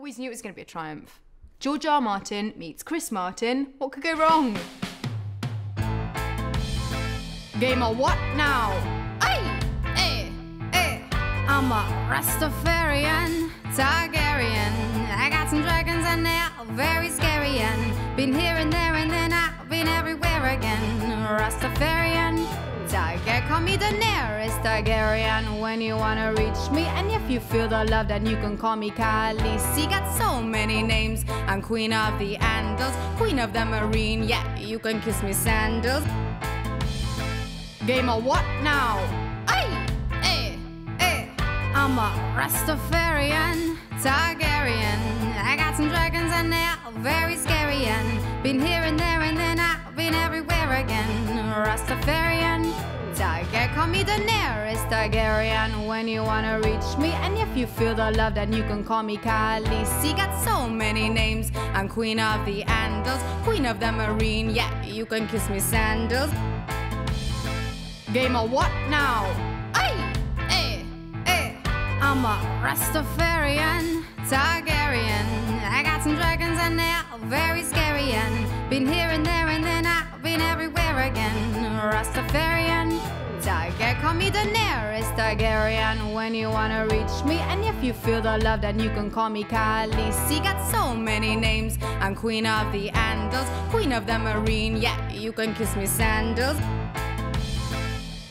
always knew it was going to be a triumph. George R. Martin meets Chris Martin. What could go wrong? Game of what now? Aye. I'm a Rastafarian, Targaryen. I got some dragons and they're very scary. And been here and there and then I've been everywhere again. Rastafarian, Targaryen. Call me Daenerys Targaryen when you wanna reach me. And if you feel the love, then you can call me Khaleesi. Got so many names. I'm Queen of the Andals, Queen of the Meereen. Yeah, you can kiss me sandals. Game of what now? Aye, eh, eh. I'm a Rastafarian, Targaryen. I got some dragons and they're very scary. And been here and there and then I've been everywhere again. Rastafarian, Targaryen. Call me Daenerys Targaryen when you wanna reach me. And if you feel the love, then you can call me Khaleesi. Got so many names. I'm Queen of the Andals, Queen of the Meereen. Yeah, you can kiss me sandals. Game of what now? Aye, eh, eh. I'm a Rastafarian, Targaryen. I got some dragons and they're very scary. And been here and there and then I've been everywhere again. Rastafarian, Me Daenerys Targaryen when you wanna reach me. And if you feel the love, then you can call me Khaleesi. Got so many names. I'm Queen of the Andals, Queen of the Meereen. Yeah, you can kiss me sandals.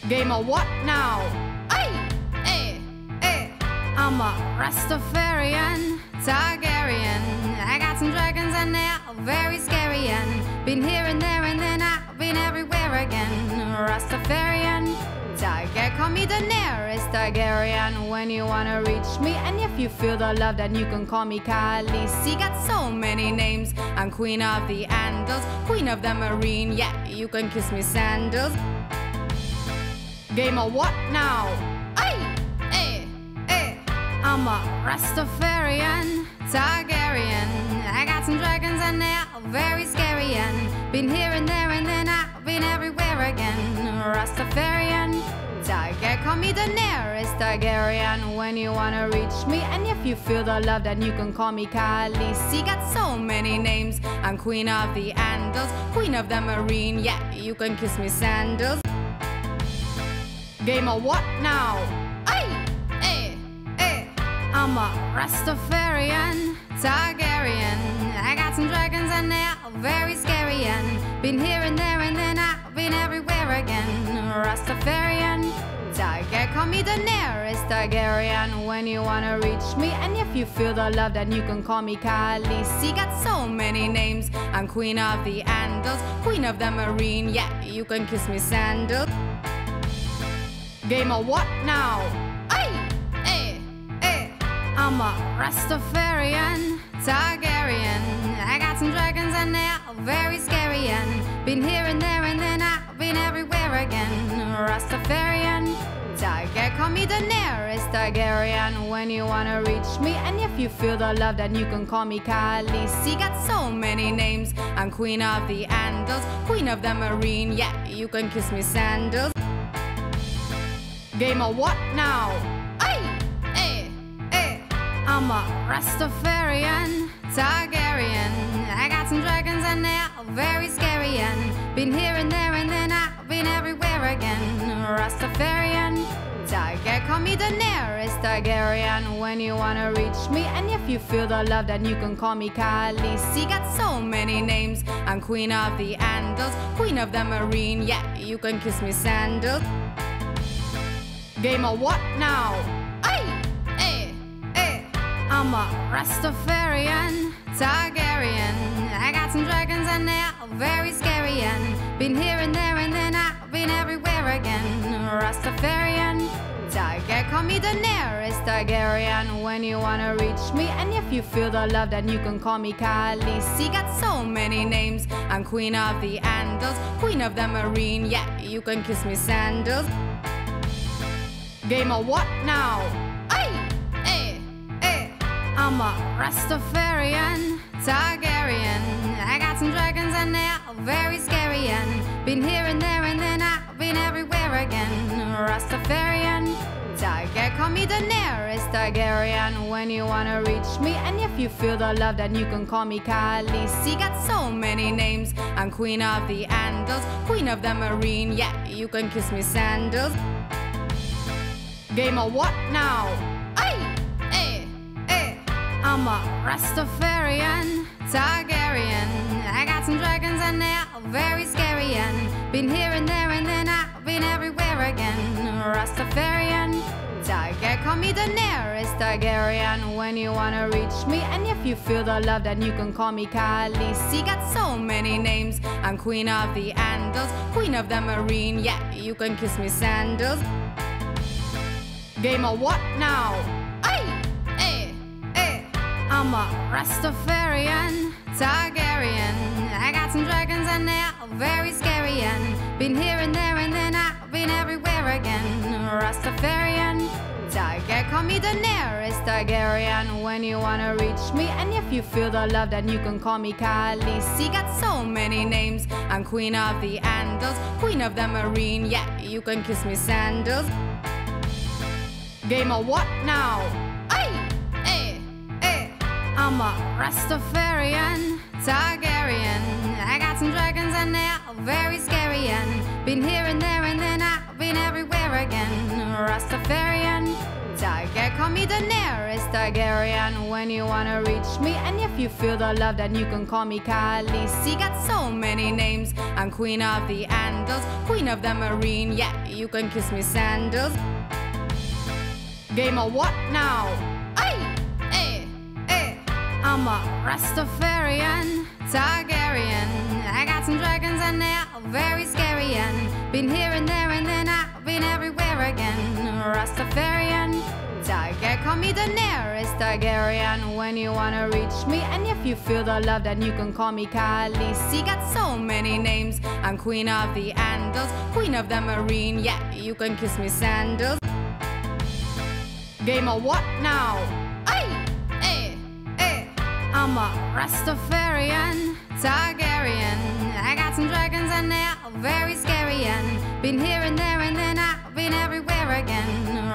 Game of what now? Eh, eh. I'm a Rastafarian, Targaryen. I got some dragons and they're very scary. And been here and there and then I've been everywhere again. Rastafarian. Call me Daenerys Targaryen when you wanna reach me. And if you feel the love, then you can call me Khaleesi. Got so many names. I'm Queen of the Andals, Queen of the Meereen. Yeah, you can kiss me sandals. Game of what now? Aye, eh, eh. I'm a Rastafarian, Targaryen. I got some dragons and they're very scary. And been here and there and then I've been everywhere again. Rastafarian, Targaryen. Call me Daenerys Targaryen when you wanna reach me. And if you feel the love, then you can call me Khaleesi. Got so many names. I'm Queen of the Andals, Queen of the Meereen. Yeah, you can kiss me sandals. Game of what now? Aye, eh, eh. I'm a Rastafarian, Targaryen. I got some dragons and they're very scary. And been here and there and then I've been everywhere again. Rastafarian, Targaryen. Call me Daenerys Targaryen when you wanna reach me. And if you feel the love, then you can call me Khaleesi. Got so many names. I'm Queen of the Andals, Queen of the Meereen. Yeah, you can kiss me sandal. Game of what now? Aye, eh, eh. I'm a Rastafarian, Targaryen. I got some dragons and they're very scary. And been here and there and then I've been everywhere again. Rastafarian, Targaryen. Call me Daenerys Targaryen when you wanna reach me. And if you feel the love, then you can call me Khaleesi. Got so many names. I'm Queen of the Andals, Queen of the Meereen. Yeah, you can kiss me sandals. Game of what now? I'm a Rastafarian, Targaryen. I got some dragons and they're very scary. And been here and there and then I've been everywhere again. Rastafarian, Targaryen. Call me Daenerys Targaryen when you wanna reach me. And if you feel the love, then you can call me Khaleesi. Got so many names. I'm Queen of the Andals, Queen of the Meereen. Yeah, you can kiss me sandals. Game of what now? I'm a Rastafarian, Targaryen. I got some dragons and they're very scary. And been here and there and then I've been everywhere again. Rastafarian, Targaryen. Call me Daenerys Targaryen when you wanna reach me. And if you feel the love, then you can call me Khaleesi. Got so many names. I'm Queen of the Andals, Queen of the Meereen. Yeah, you can kiss me sandals. Game of what now? I'm a Rastafarian, Targaryen. I got some dragons and they're very scary. And been here and there and then I've been everywhere again. Rastafarian, Tiger, call me Daenerys Targaryen when you wanna reach me. And if you feel the love, then you can call me Khaleesi. Got so many names. I'm Queen of the Andals, Queen of the Meereen. Yeah, you can kiss me sandals. Game of what now? I'm a Rastafarian, Targaryen. I got some dragons and they're very scary. And been here and there and then I've been everywhere again. Rastafarian, Tiger, call me Daenerys Targaryen when you wanna reach me. And if you feel the love, then you can call me Khaleesi. Got so many names. I'm Queen of the Andals, Queen of the Meereen. Yeah, you can kiss me sandals. Game of what now? I'm a Rastafarian, Targaryen. I got some dragons and they're very scary. And been here and there and then I've been everywhere again. Rastafarian, Tiger, call me Daenerys Targaryen when you wanna reach me. And if you feel the love, then you can call me Khaleesi. Got so many names. I'm Queen of the Andals, Queen of the Meereen. Yeah, you can kiss me sandals. Game of what now? I'm a Rastafarian, Targaryen. I got some dragons and they're very scary. And been here and there and then I've been everywhere again. Rastafarian, Tiger, call me Daenerys Targaryen when you wanna reach me. And if you feel the love, then you can call me Khaleesi. Got so many names. I'm Queen of the Andals, Queen of the Meereen. Yeah, you can kiss me sandals. Game of what now? I'm a Rastafarian, Targaryen. I got some dragons and they're very scary. And been here and there and then I've been everywhere again. Rastafarian, Tiger, call me Daenerys Targaryen when you wanna reach me. And if you feel the love, then you can call me Khaleesi. Got so many names. I'm Queen of the Andals, Queen of the Meereen. Yeah, you can kiss me sandals. Game of what now? I'm a Rastafarian, Targaryen. I got some dragons and they're very scary. And been here and there and then I've been everywhere again.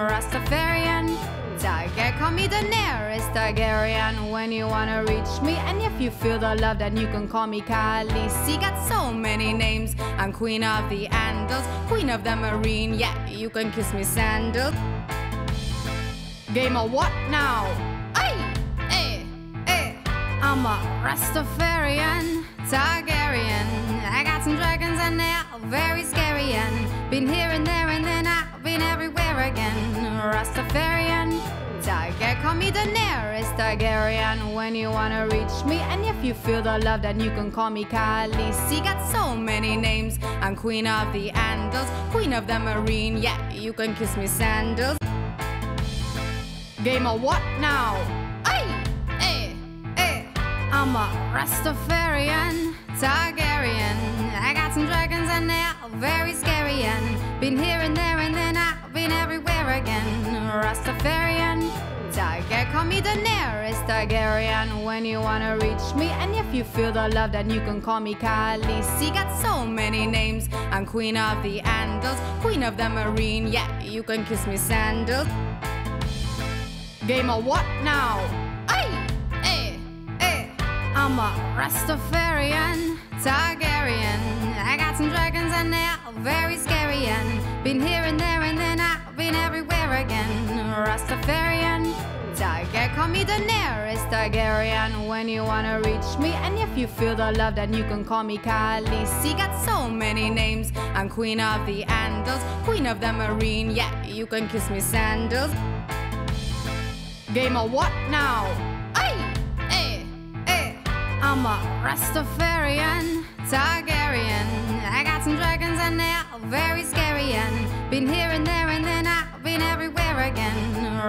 Rastafarian, Tiger, call me Daenerys Targaryen when you wanna reach me. And if you feel the love, then you can call me Khaleesi. Got so many names. I'm Queen of the Andals, Queen of the Meereen. Yeah, you can kiss me sandals. Game of what now? I'm a Rastafarian, Targaryen. I got some dragons and they're very scary. And been here and there and then I've been everywhere again. Rastafarian, Tiger, call me Daenerys Targaryen when you wanna reach me. And if you feel the love, then you can call me Khaleesi. Got so many names. I'm Queen of the Andals, Queen of the Meereen. Yeah, you can kiss me sandals. Game of what now? I'm a Rastafarian, Targaryen. I got some dragons and they're very scary. And been here and there and then I've been everywhere again. Rastafarian, Tiger, call me Daenerys Targaryen when you wanna reach me. And if you feel the love, then you can call me Khaleesi. Got so many names. I'm Queen of the Andals, Queen of the Meereen. Yeah, you can kiss me sandals. Game of what now? I'm a Rastafarian, Targaryen. I got some dragons and they're very scary. And been here and there and then I've been everywhere again. Rastafarian, Tiger, call me Daenerys Targaryen when you wanna reach me. And if you feel the love, then you can call me Khaleesi. Got so many names. I'm Queen of the Andals, Queen of the Meereen. Yeah, you can kiss me sandals. Game of what now? I'm a Rastafarian, Targaryen. I got some dragons and they're very scary. And been here and there and then I've been everywhere again.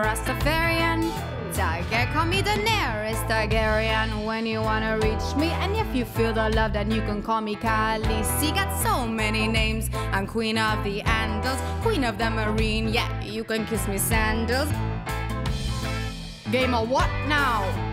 Rastafarian, Tiger, call me Daenerys Targaryen when you wanna reach me. And if you feel the love, then you can call me Khaleesi. Got so many names. I'm Queen of the Andals, Queen of the Meereen. Yeah, you can kiss me sandals. Game of what now?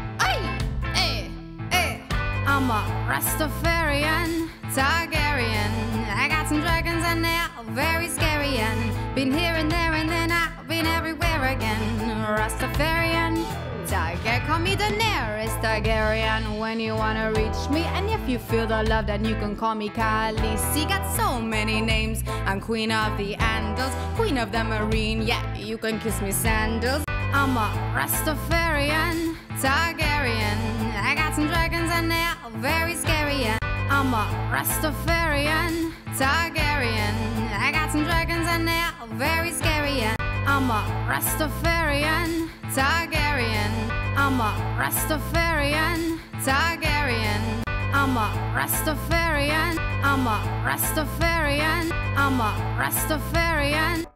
I'm a Rastafarian, Targaryen. I got some dragons and they're very scary. And been here and there and then I've been everywhere. again. Rastafarian. Tiger, call me Daenerys Targaryen when you wanna reach me. And if you feel the love, then you can call me Khaleesi. Got so many names. I'm Queen of the Andals, Queen of the Meereen. Yeah, you can kiss me sandals. I'm a Rastafarian Targaryen. I got some dragons and they're very scary. I'm a Rastafarian Targaryen. I got some dragons and they're very scary. I'm a Rastafarian Targaryen. I'm a Rastafarian Targaryen. I'm a Rastafarian. I'm a Rastafarian. I'm a Rastafarian.